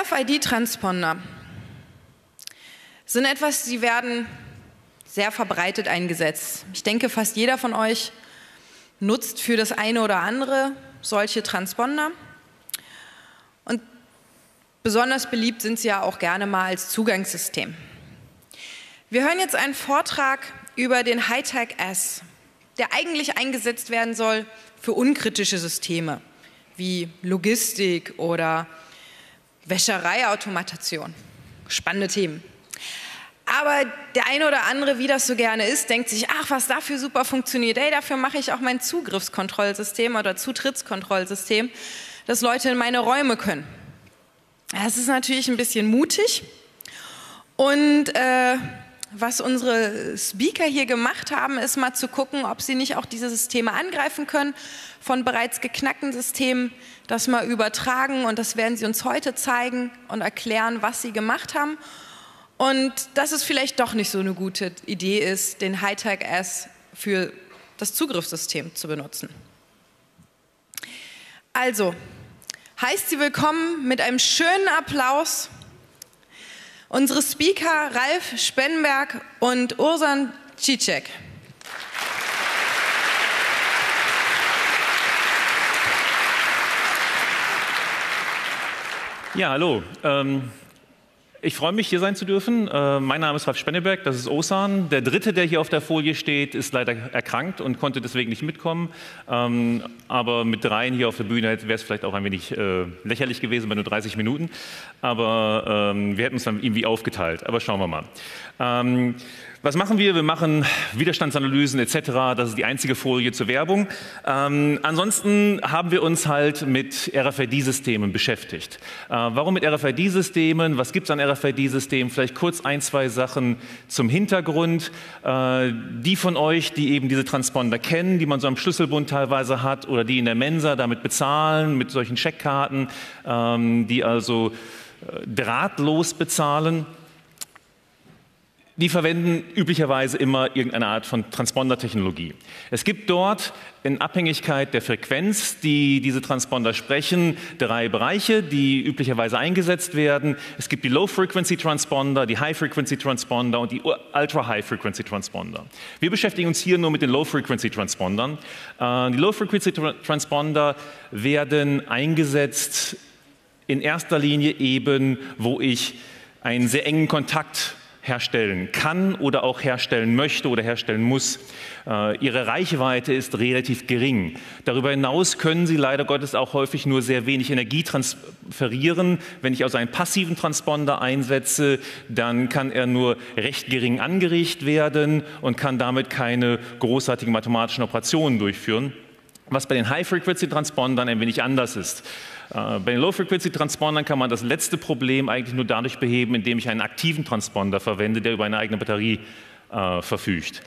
RFID-Transponder sind etwas, die werden sehr verbreitet eingesetzt. Ich denke, fast jeder von euch nutzt für das eine oder andere solche Transponder. Und besonders beliebt sind sie ja auch gerne mal als Zugangssystem. Wir hören jetzt einen Vortrag über den Hightech S, der eigentlich eingesetzt werden soll für unkritische Systeme wie Logistik oder Wäschereiautomatation. Spannende Themen. Aber der eine oder andere, wie das so gerne ist, denkt sich, ach, was dafür super funktioniert, ey, dafür mache ich auch mein Zugriffskontrollsystem oder Zutrittskontrollsystem, dass Leute in meine Räume können. Das ist natürlich ein bisschen mutig. Und äh, was unsere Speaker hier gemacht haben, ist mal zu gucken, ob sie nicht auch diese Systeme angreifen können, von bereits geknackten Systemen das mal übertragen. Und das werden sie uns heute zeigen und erklären, was sie gemacht haben. Und dass es vielleicht doch nicht so eine gute Idee ist, den Hightech S für das Zugriffssystem zu benutzen. Also, heißt Sie willkommen mit einem schönen Applaus Unsere Speaker Ralf Spenberg und Ursan Cicek. Ja, hallo. Ähm ich freue mich, hier sein zu dürfen. Äh, mein Name ist Ralf Spenneberg, das ist Osan. Der dritte, der hier auf der Folie steht, ist leider erkrankt und konnte deswegen nicht mitkommen. Ähm, aber mit dreien hier auf der Bühne wäre es vielleicht auch ein wenig äh, lächerlich gewesen bei nur 30 Minuten. Aber ähm, wir hätten uns dann irgendwie aufgeteilt. Aber schauen wir mal. Ähm, was machen wir? Wir machen Widerstandsanalysen etc. Das ist die einzige Folie zur Werbung. Ähm, ansonsten haben wir uns halt mit RFID-Systemen beschäftigt. Äh, warum mit RFID-Systemen? Was gibt es an RFID-Systemen? Vielleicht kurz ein, zwei Sachen zum Hintergrund. Äh, die von euch, die eben diese Transponder kennen, die man so am Schlüsselbund teilweise hat oder die in der Mensa damit bezahlen, mit solchen Scheckkarten, ähm, die also äh, drahtlos bezahlen die verwenden üblicherweise immer irgendeine Art von Transponder-Technologie. Es gibt dort in Abhängigkeit der Frequenz, die diese Transponder sprechen, drei Bereiche, die üblicherweise eingesetzt werden. Es gibt die Low-Frequency-Transponder, die High-Frequency-Transponder und die Ultra-High-Frequency-Transponder. Wir beschäftigen uns hier nur mit den Low-Frequency-Transpondern. Äh, die Low-Frequency-Transponder werden eingesetzt in erster Linie eben, wo ich einen sehr engen Kontakt herstellen kann oder auch herstellen möchte oder herstellen muss. Äh, ihre Reichweite ist relativ gering. Darüber hinaus können sie leider Gottes auch häufig nur sehr wenig Energie transferieren. Wenn ich also einen passiven Transponder einsetze, dann kann er nur recht gering angeregt werden und kann damit keine großartigen mathematischen Operationen durchführen was bei den High-Frequency-Transpondern ein wenig anders ist. Äh, bei den Low-Frequency-Transpondern kann man das letzte Problem eigentlich nur dadurch beheben, indem ich einen aktiven Transponder verwende, der über eine eigene Batterie äh, verfügt.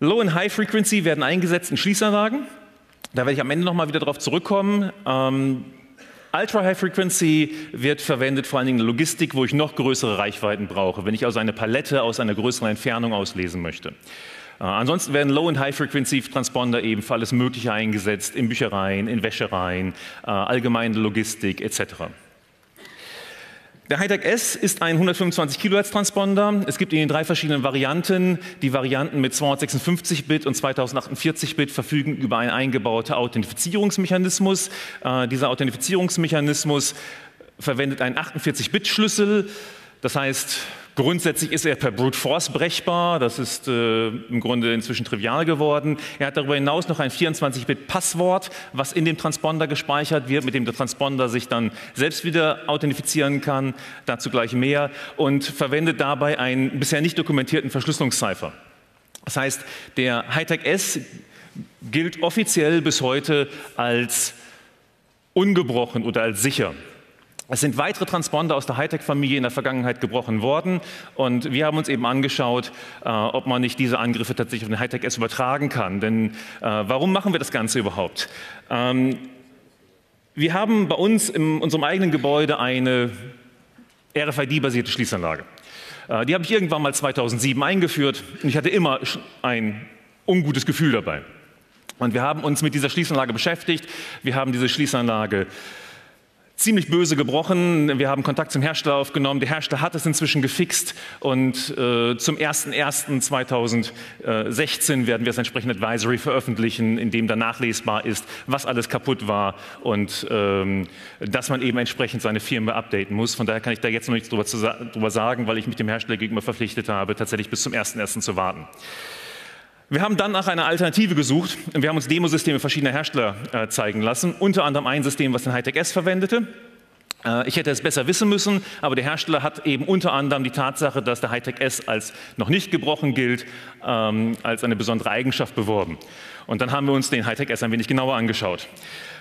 Low- und High-Frequency werden eingesetzt in Schließanlagen. Da werde ich am Ende nochmal wieder darauf zurückkommen. Ähm, Ultra High Frequency wird verwendet vor allen Dingen in Logistik, wo ich noch größere Reichweiten brauche, wenn ich also eine Palette aus einer größeren Entfernung auslesen möchte. Äh, ansonsten werden Low- und High-Frequency-Transponder eben für alles Mögliche eingesetzt, in Büchereien, in Wäschereien, äh, allgemeine Logistik etc. Der Hightech S ist ein 125 Kilohertz Transponder. Es gibt ihn in drei verschiedenen Varianten. Die Varianten mit 256 Bit und 2048 Bit verfügen über einen eingebauten Authentifizierungsmechanismus. Äh, dieser Authentifizierungsmechanismus verwendet einen 48 Bit Schlüssel. Das heißt, Grundsätzlich ist er per Brute Force brechbar. Das ist äh, im Grunde inzwischen trivial geworden. Er hat darüber hinaus noch ein 24-Bit-Passwort, was in dem Transponder gespeichert wird, mit dem der Transponder sich dann selbst wieder authentifizieren kann. Dazu gleich mehr. Und verwendet dabei einen bisher nicht dokumentierten Verschlüsselungscipher. Das heißt, der Hightech S gilt offiziell bis heute als ungebrochen oder als sicher. Es sind weitere Transponder aus der Hightech-Familie in der Vergangenheit gebrochen worden und wir haben uns eben angeschaut, äh, ob man nicht diese Angriffe tatsächlich auf den Hightech-S übertragen kann. Denn äh, warum machen wir das Ganze überhaupt? Ähm, wir haben bei uns in unserem eigenen Gebäude eine RFID-basierte Schließanlage. Äh, die habe ich irgendwann mal 2007 eingeführt und ich hatte immer ein ungutes Gefühl dabei. Und wir haben uns mit dieser Schließanlage beschäftigt. Wir haben diese Schließanlage ziemlich böse gebrochen. Wir haben Kontakt zum Hersteller aufgenommen. Der Hersteller hat es inzwischen gefixt und äh, zum 01.01.2016 werden wir das entsprechende Advisory veröffentlichen, in dem dann nachlesbar ist, was alles kaputt war und ähm, dass man eben entsprechend seine Firma updaten muss. Von daher kann ich da jetzt noch nichts drüber, zu, drüber sagen, weil ich mich dem Hersteller gegenüber verpflichtet habe, tatsächlich bis zum 01.01. zu warten. Wir haben dann nach einer Alternative gesucht und wir haben uns Demosysteme verschiedener Hersteller äh, zeigen lassen, unter anderem ein System, was den Hightech S verwendete. Äh, ich hätte es besser wissen müssen, aber der Hersteller hat eben unter anderem die Tatsache, dass der Hightech S als noch nicht gebrochen gilt, ähm, als eine besondere Eigenschaft beworben. Und dann haben wir uns den Hightech S ein wenig genauer angeschaut.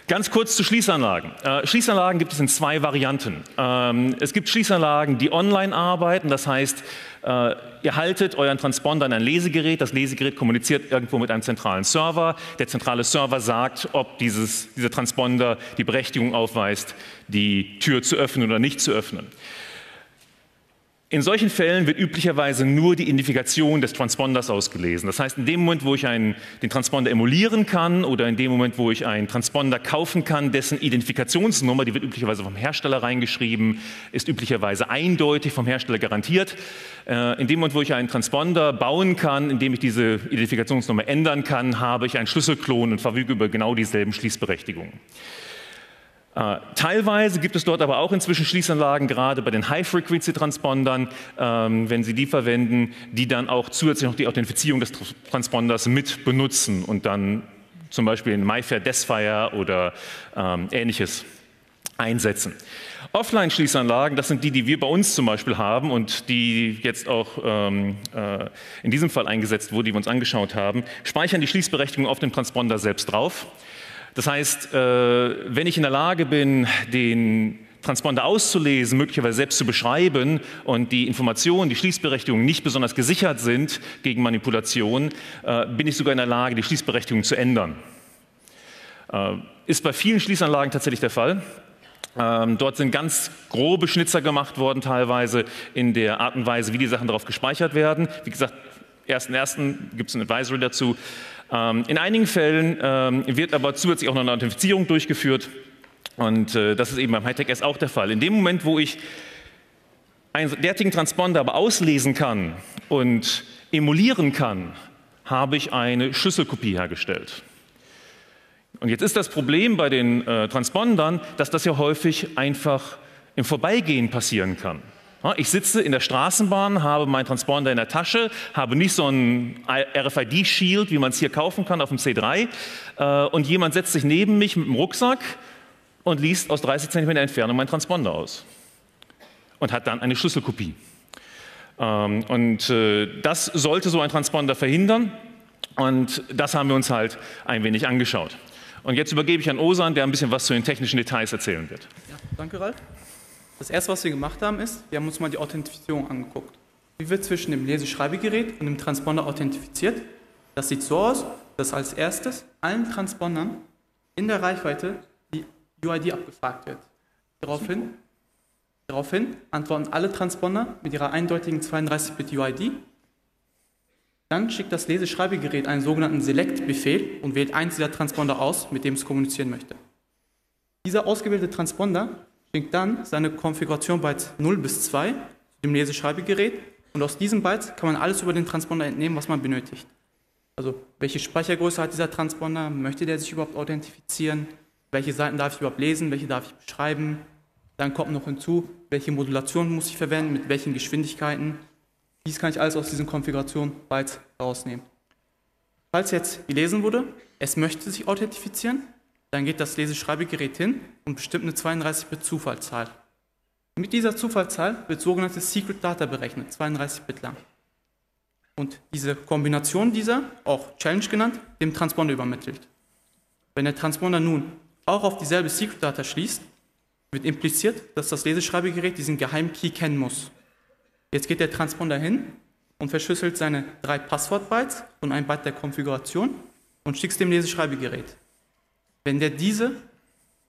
Ganz kurz zu Schließanlagen. Äh, Schließanlagen gibt es in zwei Varianten. Ähm, es gibt Schließanlagen, die online arbeiten, das heißt, äh, ihr haltet euren Transponder an ein Lesegerät, das Lesegerät kommuniziert irgendwo mit einem zentralen Server. Der zentrale Server sagt, ob dieses, dieser Transponder die Berechtigung aufweist, die Tür zu öffnen oder nicht zu öffnen. In solchen Fällen wird üblicherweise nur die Identifikation des Transponders ausgelesen. Das heißt, in dem Moment, wo ich einen, den Transponder emulieren kann oder in dem Moment, wo ich einen Transponder kaufen kann, dessen Identifikationsnummer, die wird üblicherweise vom Hersteller reingeschrieben, ist üblicherweise eindeutig vom Hersteller garantiert. Äh, in dem Moment, wo ich einen Transponder bauen kann, indem ich diese Identifikationsnummer ändern kann, habe ich einen Schlüsselklon und verfüge über genau dieselben Schließberechtigungen. Äh, teilweise gibt es dort aber auch inzwischen Schließanlagen, gerade bei den High-Frequency-Transpondern, ähm, wenn Sie die verwenden, die dann auch zusätzlich noch die Authentifizierung des Transponders mit benutzen und dann zum Beispiel in MyFair, Desfire oder ähm, ähnliches einsetzen. Offline-Schließanlagen, das sind die, die wir bei uns zum Beispiel haben und die jetzt auch ähm, äh, in diesem Fall eingesetzt wurden, die wir uns angeschaut haben, speichern die Schließberechtigung auf dem Transponder selbst drauf. Das heißt, äh, wenn ich in der Lage bin, den Transponder auszulesen, möglicherweise selbst zu beschreiben und die Informationen, die Schließberechtigungen nicht besonders gesichert sind gegen Manipulation, äh, bin ich sogar in der Lage, die Schließberechtigung zu ändern. Äh, ist bei vielen Schließanlagen tatsächlich der Fall. Ähm, dort sind ganz grobe Schnitzer gemacht worden, teilweise in der Art und Weise, wie die Sachen darauf gespeichert werden. Wie gesagt, ersten ersten gibt es ein Advisory dazu. Ähm, in einigen Fällen ähm, wird aber zusätzlich auch noch eine Authentifizierung durchgeführt. Und äh, das ist eben beim Hightech S auch der Fall. In dem Moment, wo ich einen derartigen Transponder aber auslesen kann und emulieren kann, habe ich eine Schlüsselkopie hergestellt. Und jetzt ist das Problem bei den äh, Transpondern, dass das ja häufig einfach im Vorbeigehen passieren kann. Ich sitze in der Straßenbahn, habe meinen Transponder in der Tasche, habe nicht so ein RFID-Shield, wie man es hier kaufen kann auf dem C3, äh, und jemand setzt sich neben mich mit dem Rucksack und liest aus 30 cm Entfernung meinen Transponder aus und hat dann eine Schlüsselkopie. Ähm, und äh, das sollte so ein Transponder verhindern und das haben wir uns halt ein wenig angeschaut. Und jetzt übergebe ich an Osan, der ein bisschen was zu den technischen Details erzählen wird. Ja, danke, Ralf. Das erste, was wir gemacht haben, ist, wir haben uns mal die Authentifizierung angeguckt. Wie wird zwischen dem Leseschreibegerät und dem Transponder authentifiziert? Das sieht so aus, dass als erstes allen Transpondern in der Reichweite die UID abgefragt wird. Daraufhin, daraufhin antworten alle Transponder mit ihrer eindeutigen 32-Bit UID. Dann schickt das Leseschreibegerät einen sogenannten Select-Befehl und wählt eins dieser Transponder aus, mit dem es kommunizieren möchte. Dieser ausgewählte Transponder schickt dann seine Konfiguration Bytes 0 bis 2 dem Leseschreibegerät und aus diesen Bytes kann man alles über den Transponder entnehmen, was man benötigt. Also welche Speichergröße hat dieser Transponder, möchte der sich überhaupt authentifizieren, welche Seiten darf ich überhaupt lesen, welche darf ich beschreiben, dann kommt noch hinzu, welche Modulation muss ich verwenden, mit welchen Geschwindigkeiten. Dies kann ich alles aus diesen Konfigurationen Bytes rausnehmen. Falls jetzt gelesen wurde, es möchte sich authentifizieren, dann geht das Leseschreibegerät hin und bestimmt eine 32-Bit-Zufallszahl. Mit dieser Zufallszahl wird sogenannte Secret Data berechnet, 32 Bit lang. Und diese Kombination dieser, auch Challenge genannt, dem Transponder übermittelt. Wenn der Transponder nun auch auf dieselbe Secret Data schließt, wird impliziert, dass das Leseschreibegerät diesen geheimen Key kennen muss. Jetzt geht der Transponder hin und verschlüsselt seine drei Passwort-Bytes und ein Byte der Konfiguration und schickt es dem Leseschreibegerät. Wenn der diese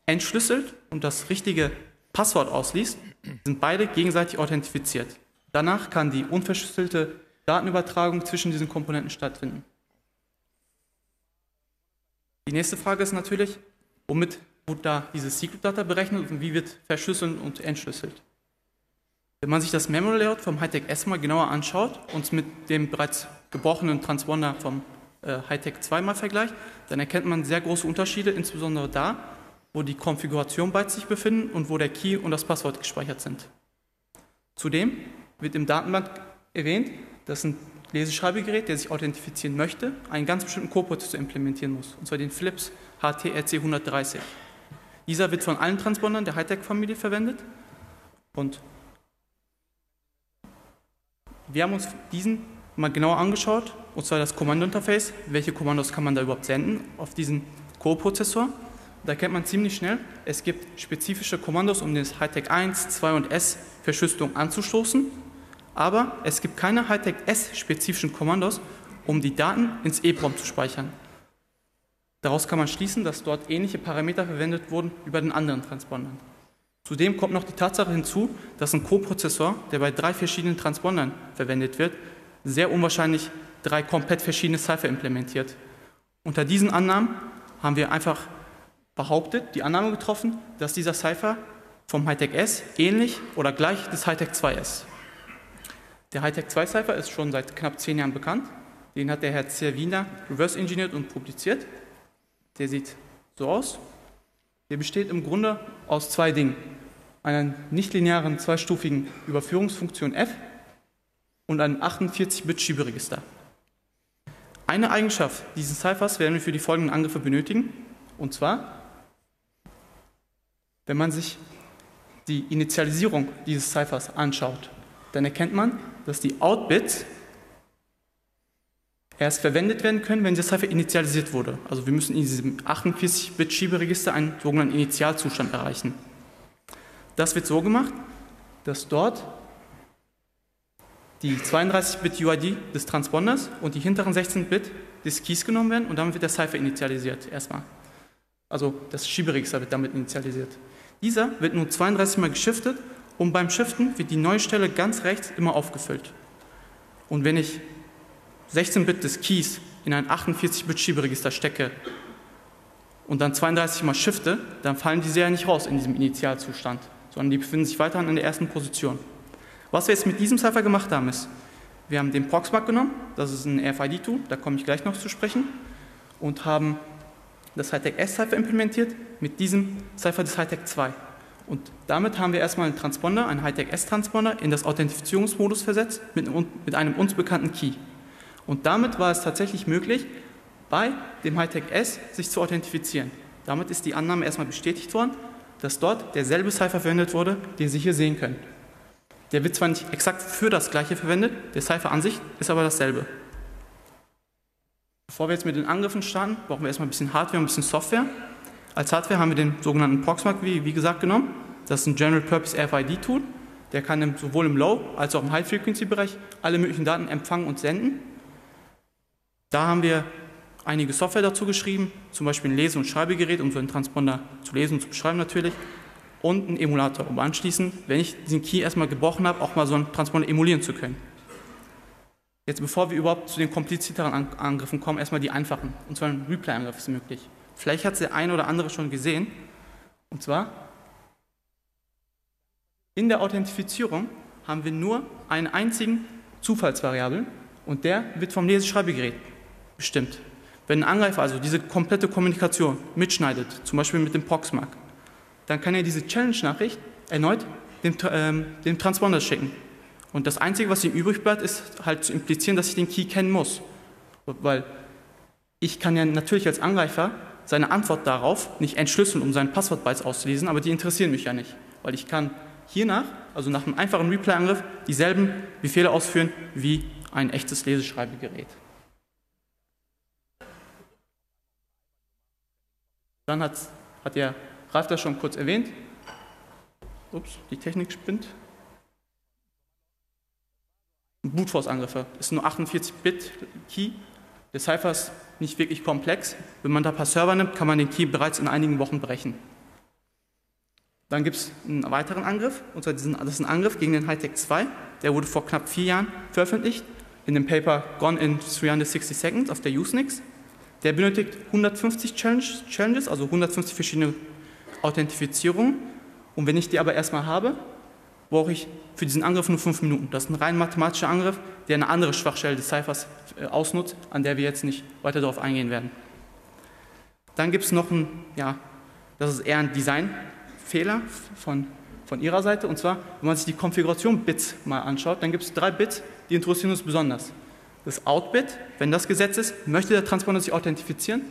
entschlüsselt und das richtige Passwort ausliest, sind beide gegenseitig authentifiziert. Danach kann die unverschlüsselte Datenübertragung zwischen diesen Komponenten stattfinden. Die nächste Frage ist natürlich, womit wurde da diese Secret Data berechnet und wie wird verschlüsselt und entschlüsselt. Wenn man sich das Memory Layout vom Hightech S mal genauer anschaut und mit dem bereits gebrochenen Transponder vom Hightech 2 mal vergleicht, dann erkennt man sehr große Unterschiede, insbesondere da, wo die Konfiguration bei sich befinden und wo der Key und das Passwort gespeichert sind. Zudem wird im Datenbank erwähnt, dass ein Leseschreibegerät, der sich authentifizieren möchte, einen ganz bestimmten Co-Prozessor implementieren muss, und zwar den Philips HTRC 130. Dieser wird von allen Transpondern der Hightech-Familie verwendet und wir haben uns diesen mal genauer angeschaut, und zwar das Kommandointerface. Welche Kommandos kann man da überhaupt senden auf diesen Co-Prozessor? Da kennt man ziemlich schnell, es gibt spezifische Kommandos, um das Hightech 1, 2 und S Verschlüsselung anzustoßen, aber es gibt keine Hightech S spezifischen Kommandos, um die Daten ins EEPROM zu speichern. Daraus kann man schließen, dass dort ähnliche Parameter verwendet wurden wie bei den anderen Transpondern. Zudem kommt noch die Tatsache hinzu, dass ein Co-Prozessor, der bei drei verschiedenen Transpondern verwendet wird, sehr unwahrscheinlich drei komplett verschiedene Cipher implementiert. Unter diesen Annahmen haben wir einfach behauptet, die Annahme getroffen, dass dieser Cipher vom Hightech S ähnlich oder gleich des Hightech 2 ist. Der Hightech 2 Cipher ist schon seit knapp zehn Jahren bekannt. Den hat der Herr Zerwiener reverse engineert und publiziert. Der sieht so aus. Der besteht im Grunde aus zwei Dingen. Einer nichtlinearen zweistufigen Überführungsfunktion f und einem 48-Bit-Schieberegister. Eine Eigenschaft dieses Ciphers werden wir für die folgenden Angriffe benötigen. Und zwar, wenn man sich die Initialisierung dieses Ciphers anschaut, dann erkennt man, dass die Outbits erst verwendet werden können, wenn der Cipher initialisiert wurde. Also wir müssen in diesem 48-Bit-Schieberegister einen sogenannten Initialzustand erreichen. Das wird so gemacht, dass dort die 32-Bit UID des Transponders und die hinteren 16 Bit des Keys genommen werden und damit wird der Cipher initialisiert erstmal. Also das Schieberegister wird damit initialisiert. Dieser wird nur 32 Mal geschiftet und beim Shiften wird die neue Stelle ganz rechts immer aufgefüllt. Und wenn ich 16-Bit des Keys in ein 48-Bit-Schieberegister stecke und dann 32 mal shifte, dann fallen diese ja nicht raus in diesem Initialzustand, sondern die befinden sich weiterhin in der ersten Position. Was wir jetzt mit diesem Cipher gemacht haben, ist, wir haben den Proxmark genommen, das ist ein RFID-Tool, da komme ich gleich noch zu sprechen, und haben das Hightech S-Cipher implementiert mit diesem Cipher des Hightech 2. Und damit haben wir erstmal einen Transponder, einen Hightech S-Transponder, in das Authentifizierungsmodus versetzt mit, mit einem uns bekannten Key. Und damit war es tatsächlich möglich, bei dem Hightech S sich zu authentifizieren. Damit ist die Annahme erstmal bestätigt worden, dass dort derselbe Cipher verwendet wurde, den Sie hier sehen können. Der wird zwar nicht exakt für das gleiche verwendet, der Cipher an sich ist aber dasselbe. Bevor wir jetzt mit den Angriffen starten, brauchen wir erstmal ein bisschen Hardware und ein bisschen Software. Als Hardware haben wir den sogenannten Proxmark, wie, wie gesagt, genommen. Das ist ein General Purpose RFID-Tool. Der kann sowohl im Low- als auch im High-Frequency-Bereich alle möglichen Daten empfangen und senden. Da haben wir einige Software dazu geschrieben, zum Beispiel ein Lese- und Schreibegerät, um so einen Transponder zu lesen und zu beschreiben natürlich, und einen Emulator, um anschließend, wenn ich diesen Key erstmal gebrochen habe, auch mal so einen Transponder emulieren zu können. Jetzt, bevor wir überhaupt zu den komplizierteren Angriffen kommen, erstmal die einfachen. Und zwar ein Replay-Angriff ist möglich. Vielleicht hat es der eine oder andere schon gesehen. Und zwar, in der Authentifizierung haben wir nur einen einzigen Zufallsvariablen und der wird vom Leseschreibegerät bestimmt. Wenn ein Angreifer also diese komplette Kommunikation mitschneidet, zum Beispiel mit dem Proxmark, dann kann er diese Challenge-Nachricht erneut dem, ähm, dem Transponder schicken. Und das Einzige, was ihm übrig bleibt, ist halt zu implizieren, dass ich den Key kennen muss. Weil ich kann ja natürlich als Angreifer seine Antwort darauf nicht entschlüsseln, um seinen Passwortbytes auszulesen, aber die interessieren mich ja nicht. Weil ich kann hiernach, also nach einem einfachen Replay-Angriff, dieselben Befehle ausführen wie ein echtes Leseschreibegerät. Dann hat, hat der Ralf das schon kurz erwähnt. Ups, die Technik spinnt. Brute Force Angriffe ist nur 48-Bit Key. Der Cypher ist nicht wirklich komplex. Wenn man da ein paar Server nimmt, kann man den Key bereits in einigen Wochen brechen. Dann gibt es einen weiteren Angriff, und zwar diesen, das ist ein Angriff gegen den Hightech 2. Der wurde vor knapp vier Jahren veröffentlicht in dem Paper Gone in 360 Seconds auf der Usenix. Der benötigt 150 Challenges, also 150 verschiedene Authentifizierung. Und wenn ich die aber erstmal habe, brauche ich für diesen Angriff nur fünf Minuten. Das ist ein rein mathematischer Angriff, der eine andere Schwachstelle des Cyphers äh, ausnutzt, an der wir jetzt nicht weiter darauf eingehen werden. Dann gibt es noch ein, ja, das ist eher ein Designfehler von, von Ihrer Seite. Und zwar, wenn man sich die Konfiguration Bits mal anschaut, dann gibt es drei Bits, die interessieren uns besonders. Das Out-Bit, wenn das gesetzt ist, möchte der Transponder sich authentifizieren.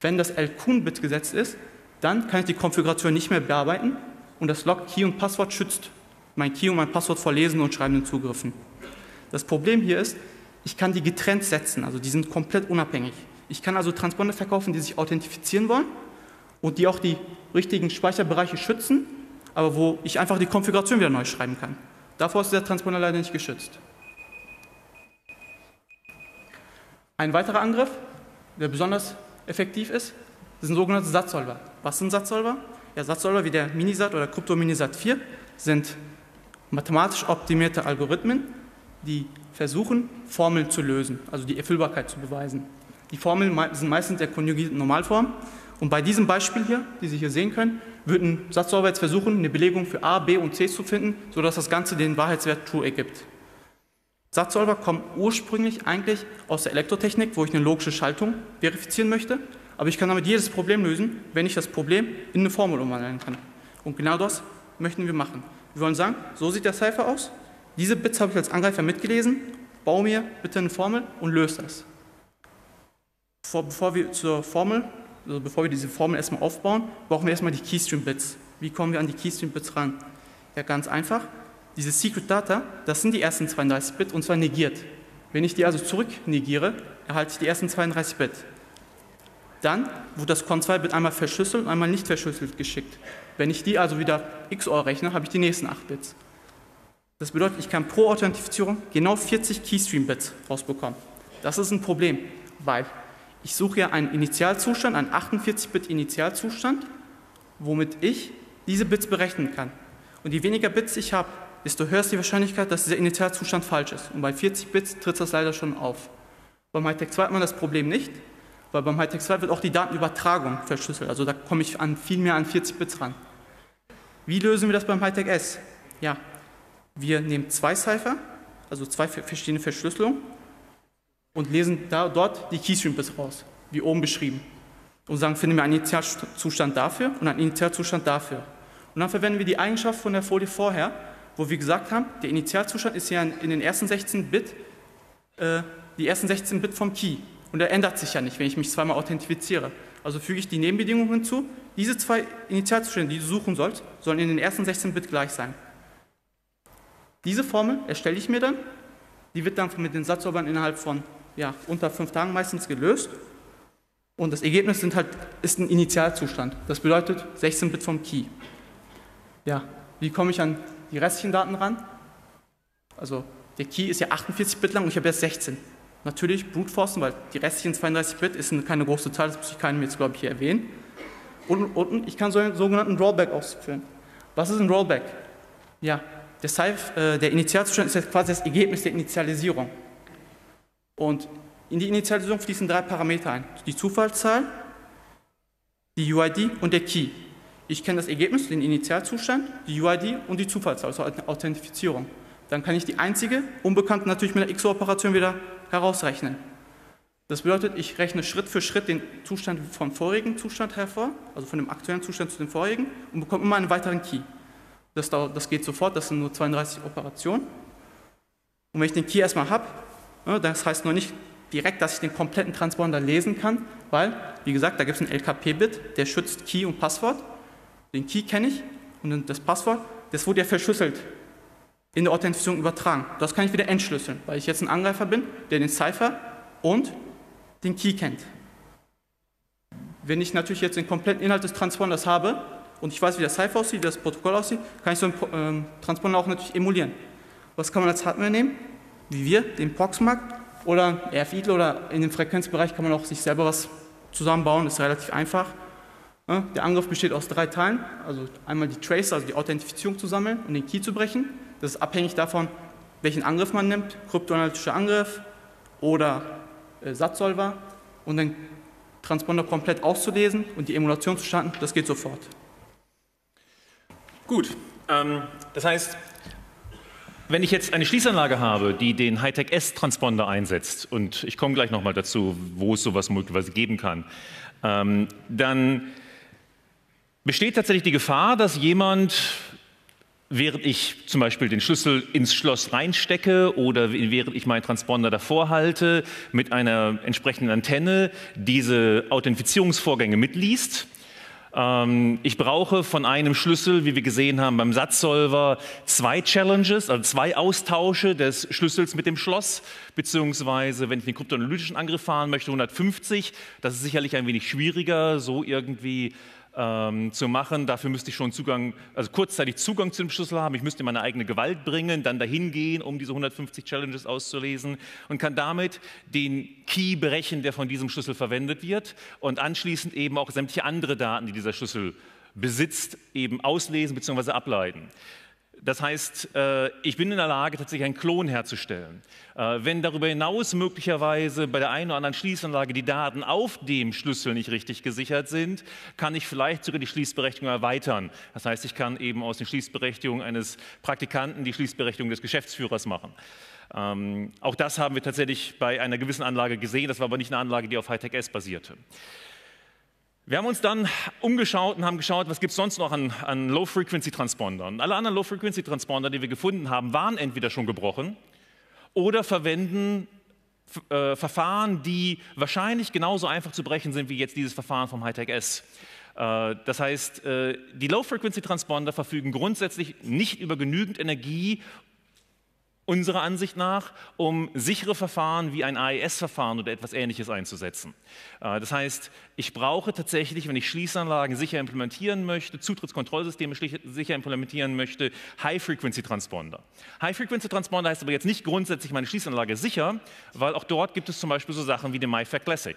Wenn das LQN-Bit gesetzt ist, dann kann ich die Konfiguration nicht mehr bearbeiten und das Log Key und Passwort schützt mein Key und mein Passwort vor lesen und schreibenden Zugriffen. Das Problem hier ist, ich kann die getrennt setzen, also die sind komplett unabhängig. Ich kann also Transponder verkaufen, die sich authentifizieren wollen und die auch die richtigen Speicherbereiche schützen, aber wo ich einfach die Konfiguration wieder neu schreiben kann. Davor ist der Transponder leider nicht geschützt. Ein weiterer Angriff, der besonders effektiv ist, sind sogenannte Satzsolver. Was sind Satzsolver? Ja, Satzsolver wie der Minisat oder Krypto-Minisat 4 sind mathematisch optimierte Algorithmen, die versuchen, Formeln zu lösen, also die Erfüllbarkeit zu beweisen. Die Formeln sind meistens der konjugierten Normalform. Und bei diesem Beispiel hier, die Sie hier sehen können, wird ein Satzsolver jetzt versuchen, eine Belegung für A, B und C zu finden, sodass das Ganze den Wahrheitswert True ergibt. Satzsolver kommen ursprünglich eigentlich aus der Elektrotechnik, wo ich eine logische Schaltung verifizieren möchte, aber ich kann damit jedes Problem lösen, wenn ich das Problem in eine Formel umwandeln kann. Und genau das möchten wir machen. Wir wollen sagen, so sieht der Cypher aus, diese Bits habe ich als Angreifer mitgelesen, baue mir bitte eine Formel und löse das. Bevor, bevor wir zur Formel, also bevor wir diese Formel erstmal aufbauen, brauchen wir erstmal die Keystream-Bits. Wie kommen wir an die Keystream-Bits ran? Ja, ganz einfach. Diese Secret Data, das sind die ersten 32 Bit und zwar negiert. Wenn ich die also zurück negiere, erhalte ich die ersten 32 Bit. Dann wird das Con2-Bit einmal verschlüsselt und einmal nicht verschlüsselt geschickt. Wenn ich die also wieder XOR rechne, habe ich die nächsten 8 Bits. Das bedeutet, ich kann pro Authentifizierung genau 40 Keystream-Bits rausbekommen. Das ist ein Problem, weil ich suche ja einen Initialzustand, einen 48-Bit-Initialzustand, womit ich diese Bits berechnen kann. Und je weniger Bits ich habe, desto höher ist die Wahrscheinlichkeit, dass dieser Initialzustand falsch ist. Und bei 40 Bits tritt das leider schon auf. Beim Hightech 2 hat man das Problem nicht, weil beim Hightech 2 wird auch die Datenübertragung verschlüsselt. Also da komme ich an viel mehr an 40 Bits ran. Wie lösen wir das beim Hightech S? Ja, wir nehmen zwei Cipher, also zwei verschiedene Verschlüsselungen und lesen da, dort die Keystream-Bits raus, wie oben beschrieben. Und sagen, finden wir einen Initialzustand dafür und einen Initialzustand dafür. Und dann verwenden wir die Eigenschaft von der Folie vorher, wo wir gesagt haben, der Initialzustand ist ja in den ersten 16 Bit, äh, die ersten 16 Bit vom Key. Und er ändert sich ja nicht, wenn ich mich zweimal authentifiziere. Also füge ich die Nebenbedingungen hinzu. Diese zwei Initialzustände, die du suchen sollst, sollen in den ersten 16 Bit gleich sein. Diese Formel erstelle ich mir dann. Die wird dann mit den Satzsäubern innerhalb von ja, unter fünf Tagen meistens gelöst. Und das Ergebnis sind halt, ist ein Initialzustand. Das bedeutet 16 Bit vom Key. Ja, wie komme ich an die restlichen Daten ran? Also der Key ist ja 48 Bit lang und ich habe jetzt 16. Natürlich Brute weil die restlichen 32 Bit ist keine große Zahl, das muss ich keinem jetzt, glaube ich, hier erwähnen. Und unten, ich kann so einen sogenannten Rollback ausführen. Was ist ein Rollback? Ja, der, äh, der Initialzustand ist jetzt quasi das Ergebnis der Initialisierung. Und in die Initialisierung fließen drei Parameter ein. Die Zufallszahl, die UID und der Key. Ich kenne das Ergebnis, den Initialzustand, die UID und die Zufallszahl, also Authentifizierung. Dann kann ich die einzige Unbekannte natürlich mit der XOR-Operation wieder herausrechnen. Das bedeutet, ich rechne Schritt für Schritt den Zustand vom vorigen Zustand hervor, also von dem aktuellen Zustand zu dem vorigen, und bekomme immer einen weiteren Key. Das, dauert, das geht sofort, das sind nur 32 Operationen. Und wenn ich den Key erstmal habe, ne, das heißt noch nicht direkt, dass ich den kompletten Transponder lesen kann, weil, wie gesagt, da gibt es einen LKP-Bit, der schützt Key und Passwort. Den Key kenne ich und das Passwort, das wurde ja verschlüsselt in der Authentifizierung übertragen. Das kann ich wieder entschlüsseln, weil ich jetzt ein Angreifer bin, der den Cipher und den Key kennt. Wenn ich natürlich jetzt den kompletten Inhalt des Transponders habe und ich weiß, wie der Cipher aussieht, wie das Protokoll aussieht, kann ich so einen ähm, Transponder auch natürlich emulieren. Was kann man als Hardware nehmen? Wie wir, den Proxmark oder RFIDL oder in dem Frequenzbereich kann man auch sich selber was zusammenbauen, ist relativ einfach. Der Angriff besteht aus drei Teilen, also einmal die Tracer, also die Authentifizierung zu sammeln und den Key zu brechen. Das ist abhängig davon, welchen Angriff man nimmt, kryptoanalytischer Angriff oder äh, Satzsolver und den Transponder komplett auszulesen und die Emulation zu starten, das geht sofort. Gut, ähm, das heißt, wenn ich jetzt eine Schließanlage habe, die den Hightech S-Transponder einsetzt, und ich komme gleich nochmal dazu, wo es sowas möglicherweise geben kann, ähm, dann besteht tatsächlich die Gefahr, dass jemand, während ich zum Beispiel den Schlüssel ins Schloss reinstecke oder während ich meinen Transponder davor halte, mit einer entsprechenden Antenne diese Authentifizierungsvorgänge mitliest ähm, ich brauche von einem Schlüssel, wie wir gesehen haben beim Satzsolver, zwei Challenges, also zwei Austausche des Schlüssels mit dem Schloss, beziehungsweise, wenn ich den kryptoanalytischen Angriff fahren möchte, 150. Das ist sicherlich ein wenig schwieriger, so irgendwie ähm, zu machen. Dafür müsste ich schon Zugang, also kurzzeitig Zugang zu dem Schlüssel haben. Ich müsste meine eigene Gewalt bringen, dann dahin gehen, um diese 150 Challenges auszulesen und kann damit den Key brechen, der von diesem Schlüssel verwendet wird und anschließend eben auch sämtliche andere Daten, die dieser Schlüssel besitzt, eben auslesen bzw. ableiten. Das heißt, äh, ich bin in der Lage, tatsächlich einen Klon herzustellen. Äh, wenn darüber hinaus möglicherweise bei der einen oder anderen Schließanlage die Daten auf dem Schlüssel nicht richtig gesichert sind, kann ich vielleicht sogar die Schließberechtigung erweitern. Das heißt, ich kann eben aus den Schließberechtigungen eines Praktikanten die Schließberechtigung des Geschäftsführers machen. Ähm, auch das haben wir tatsächlich bei einer gewissen Anlage gesehen. Das war aber nicht eine Anlage, die auf Hightech S basierte. Wir haben uns dann umgeschaut und haben geschaut, was gibt es sonst noch an, an Low-Frequency-Transpondern. Alle anderen Low-Frequency-Transponder, die wir gefunden haben, waren entweder schon gebrochen oder verwenden äh, Verfahren, die wahrscheinlich genauso einfach zu brechen sind wie jetzt dieses Verfahren vom Hightech S. Äh, das heißt, äh, die Low-Frequency-Transponder verfügen grundsätzlich nicht über genügend Energie, unserer Ansicht nach, um sichere Verfahren wie ein AES-Verfahren oder etwas Ähnliches einzusetzen. Äh, das heißt, ich brauche tatsächlich, wenn ich Schließanlagen sicher implementieren möchte, Zutrittskontrollsysteme sicher implementieren möchte, High-Frequency-Transponder. High-Frequency-Transponder heißt aber jetzt nicht grundsätzlich meine Schließanlage sicher, weil auch dort gibt es zum Beispiel so Sachen wie den MyFair Classic.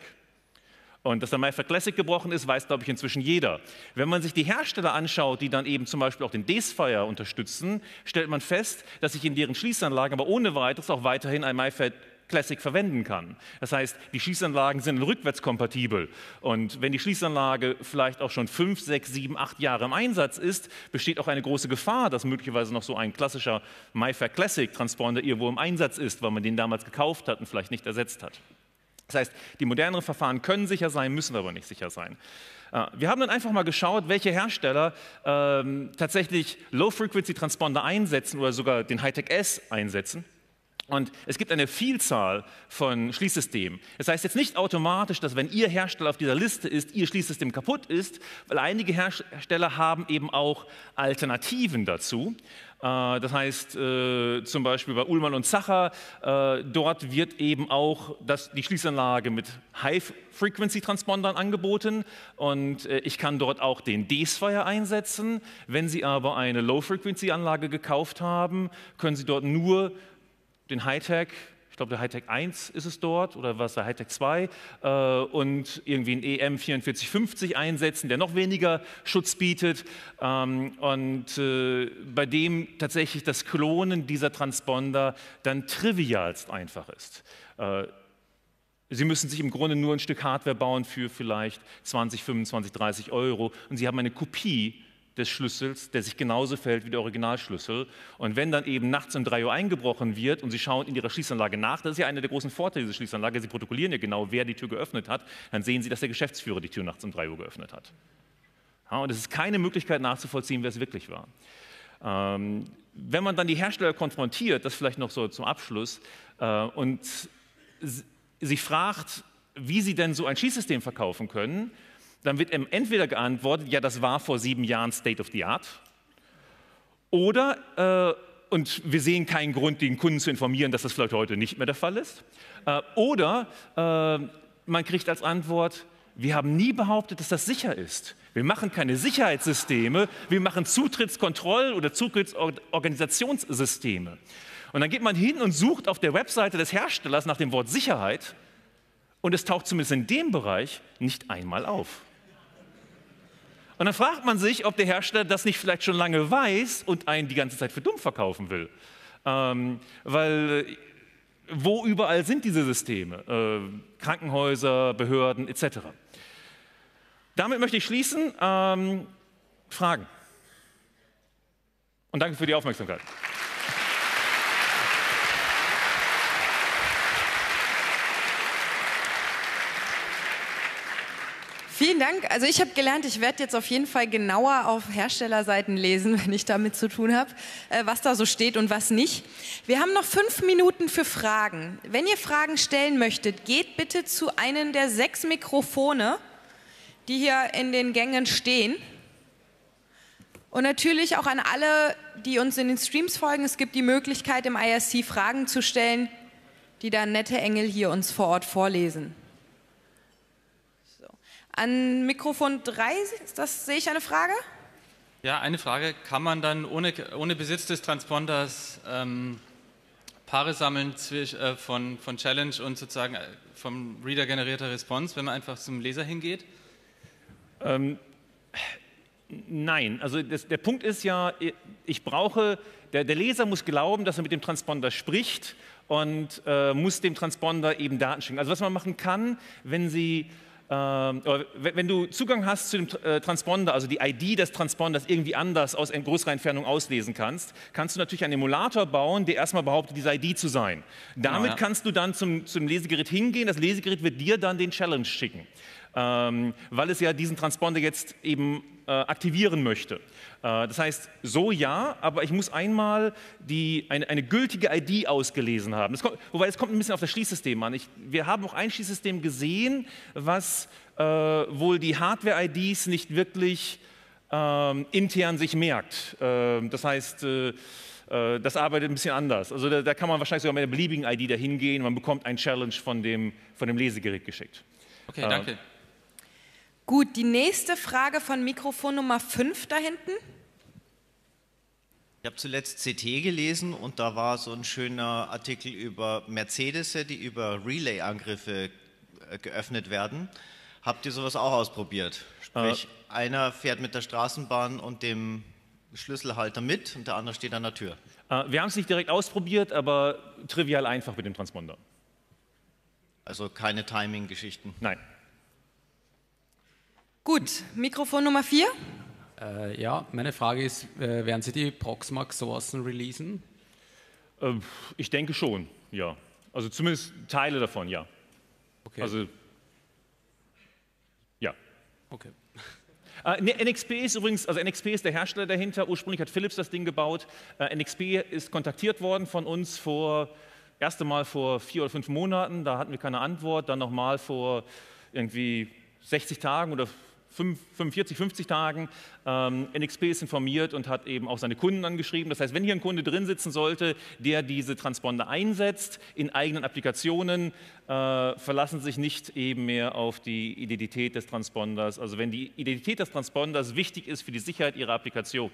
Und dass der MyFair Classic gebrochen ist, weiß, glaube ich, inzwischen jeder. Wenn man sich die Hersteller anschaut, die dann eben zum Beispiel auch den Desfire unterstützen, stellt man fest, dass ich in deren Schließanlagen aber ohne weiteres auch weiterhin ein MyFair Classic verwenden kann. Das heißt, die Schließanlagen sind rückwärtskompatibel. Und wenn die Schließanlage vielleicht auch schon fünf, sechs, sieben, acht Jahre im Einsatz ist, besteht auch eine große Gefahr, dass möglicherweise noch so ein klassischer MyFair Classic Transponder irgendwo im Einsatz ist, weil man den damals gekauft hat und vielleicht nicht ersetzt hat. Das heißt, die moderneren Verfahren können sicher sein, müssen aber nicht sicher sein. Äh, wir haben dann einfach mal geschaut, welche Hersteller ähm, tatsächlich Low-Frequency-Transponder einsetzen oder sogar den Hightech S einsetzen. Und es gibt eine Vielzahl von Schließsystemen. Das heißt jetzt nicht automatisch, dass wenn Ihr Hersteller auf dieser Liste ist, Ihr Schließsystem kaputt ist, weil einige Hersteller haben eben auch Alternativen dazu. Äh, das heißt äh, zum Beispiel bei Ullmann und Zacher, äh, dort wird eben auch das, die Schließanlage mit High-Frequency-Transpondern angeboten und ich kann dort auch den D-Sphere einsetzen. Wenn Sie aber eine Low-Frequency-Anlage gekauft haben, können Sie dort nur den Hightech ich glaube, der Hightech 1 ist es dort oder was der Hightech 2 äh, und irgendwie ein EM 4450 einsetzen, der noch weniger Schutz bietet ähm, und äh, bei dem tatsächlich das Klonen dieser Transponder dann trivialst einfach ist. Äh, Sie müssen sich im Grunde nur ein Stück Hardware bauen für vielleicht 20, 25, 30 Euro und Sie haben eine Kopie des Schlüssels, der sich genauso verhält wie der Originalschlüssel. Und wenn dann eben nachts um 3 Uhr eingebrochen wird und Sie schauen in Ihrer Schließanlage nach, das ist ja einer der großen Vorteile dieser Schließanlage, Sie protokollieren ja genau, wer die Tür geöffnet hat, dann sehen Sie, dass der Geschäftsführer die Tür nachts um 3 Uhr geöffnet hat. Ja, und es ist keine Möglichkeit nachzuvollziehen, wer es wirklich war. Ähm, wenn man dann die Hersteller konfrontiert, das vielleicht noch so zum Abschluss, äh, und sie fragt, wie sie denn so ein Schießsystem verkaufen können, dann wird entweder geantwortet, ja, das war vor sieben Jahren State of the Art, oder, äh, und wir sehen keinen Grund, den Kunden zu informieren, dass das vielleicht heute nicht mehr der Fall ist, äh, oder äh, man kriegt als Antwort, wir haben nie behauptet, dass das sicher ist. Wir machen keine Sicherheitssysteme, wir machen Zutrittskontroll- oder Zutrittsorganisationssysteme. Und dann geht man hin und sucht auf der Webseite des Herstellers nach dem Wort Sicherheit und es taucht zumindest in dem Bereich nicht einmal auf. Und dann fragt man sich, ob der Hersteller das nicht vielleicht schon lange weiß und einen die ganze Zeit für dumm verkaufen will. Ähm, weil äh, wo überall sind diese Systeme? Äh, Krankenhäuser, Behörden etc. Damit möchte ich schließen. Ähm, Fragen? Und danke für die Aufmerksamkeit. Vielen Dank. Also ich habe gelernt, ich werde jetzt auf jeden Fall genauer auf Herstellerseiten lesen, wenn ich damit zu tun habe, äh, was da so steht und was nicht. Wir haben noch fünf Minuten für Fragen. Wenn ihr Fragen stellen möchtet, geht bitte zu einem der sechs Mikrofone, die hier in den Gängen stehen. Und natürlich auch an alle, die uns in den Streams folgen. Es gibt die Möglichkeit, im IRC Fragen zu stellen, die dann nette Engel hier uns vor Ort vorlesen. An Mikrofon 3, das sehe ich eine Frage? Ja, eine Frage. Kann man dann ohne, ohne Besitz des Transponders ähm, Paare sammeln zwischen, äh, von, von Challenge und sozusagen äh, vom Reader generierter Response, wenn man einfach zum Leser hingeht? Ähm, nein, also das, der Punkt ist ja, ich brauche, der, der, Leser muss glauben, dass er mit dem Transponder spricht und äh, muss dem Transponder eben Daten schicken. Also was man machen kann, wenn Sie wenn du Zugang hast zu dem äh, Transponder, also die ID des Transponders irgendwie anders aus größerer Entfernung auslesen kannst, kannst du natürlich einen Emulator bauen, der erstmal behauptet, diese ID zu sein. Damit genau, ja. kannst du dann zum, zum Lesegerät hingehen, das Lesegerät wird dir dann den Challenge schicken ähm, weil es ja diesen Transponder jetzt eben äh, aktivieren möchte. Äh, das heißt, so ja, aber ich muss einmal die, eine, eine gültige ID ausgelesen haben. Kommt, wobei es kommt ein bisschen auf das Schließsystem an. Ich, wir haben auch ein Schließsystem gesehen, was äh, wohl die Hardware-IDs nicht wirklich ähm, intern sich merkt. Ähm, das heißt, äh, äh, das arbeitet ein bisschen anders. Also da, da, kann man wahrscheinlich sogar mit einer beliebigen ID dahin gehen. Man bekommt ein Challenge von dem, von dem Lesegerät geschickt. Okay, danke. Gut, die nächste Frage von Mikrofon Nummer 5 da hinten. Ich habe zuletzt CT gelesen und da war so ein schöner Artikel über Mercedes, die über Relay-Angriffe äh, geöffnet werden. Habt ihr sowas auch ausprobiert? Sprich, äh. einer fährt mit der Straßenbahn und dem Schlüsselhalter mit und der andere steht an der Tür. Äh, wir haben es nicht direkt ausprobiert, aber trivial einfach mit dem Transponder. Also keine Timing-Geschichten? Nein. Gut, Mikrofon Nummer 4. Äh, ja, meine Frage ist, äh, werden Sie die Proxmark Sourcen releasen? Äh, ich denke schon, ja. Also zumindest Teile davon, ja. Okay. Also, ja. Okay. Äh, NXP ist übrigens, also NXP ist der Hersteller dahinter. Ursprünglich hat Philips das Ding gebaut. Äh, NXP ist kontaktiert worden von uns vor, erste Mal vor vier oder fünf Monaten. Da hatten wir keine Antwort. Dann nochmal vor irgendwie 60 Tagen oder 45, 50 Tagen. Ähm, NXP ist informiert und hat eben auch seine Kunden angeschrieben. Das heißt, wenn hier ein Kunde drin sitzen sollte, der diese Transponder einsetzt in eigenen Applikationen, äh, verlassen sich nicht eben mehr auf die Identität des Transponders. Also wenn die Identität des Transponders wichtig ist für die Sicherheit ihrer Applikation,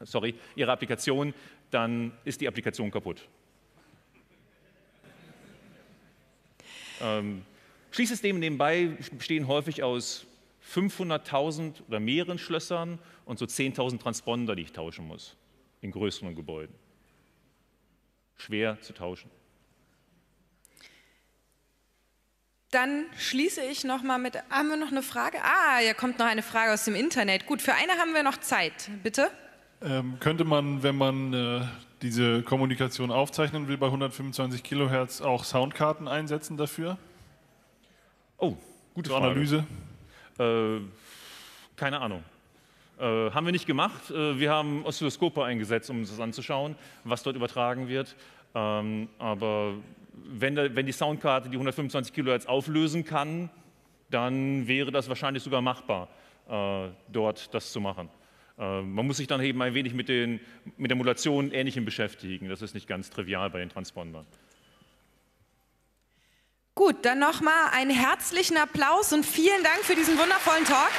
sorry, ihrer Applikation, dann ist die Applikation kaputt. Ähm, Schließsysteme nebenbei bestehen häufig aus 500.000 oder mehreren Schlössern und so 10.000 Transponder, die ich tauschen muss in größeren Gebäuden. Schwer zu tauschen. Dann schließe ich noch mal mit. Haben wir noch eine Frage? Ah, hier kommt noch eine Frage aus dem Internet. Gut, für eine haben wir noch Zeit. Bitte. Ähm, könnte man, wenn man äh, diese Kommunikation aufzeichnen will bei 125 Kilohertz, auch Soundkarten einsetzen dafür? Oh, gute Frage. Analyse. Äh, keine Ahnung. Äh, haben wir nicht gemacht. Äh, wir haben Oszilloskope eingesetzt, um uns das anzuschauen, was dort übertragen wird. Ähm, aber wenn, der, wenn, die Soundkarte die 125 Kilohertz auflösen kann, dann wäre das wahrscheinlich sogar machbar, äh, dort das zu machen. Äh, man muss sich dann eben ein wenig mit, den, mit der Modulation Ähnlichem beschäftigen. Das ist nicht ganz trivial bei den Transpondern. Gut, dann nochmal einen herzlichen Applaus und vielen Dank für diesen wundervollen Talk.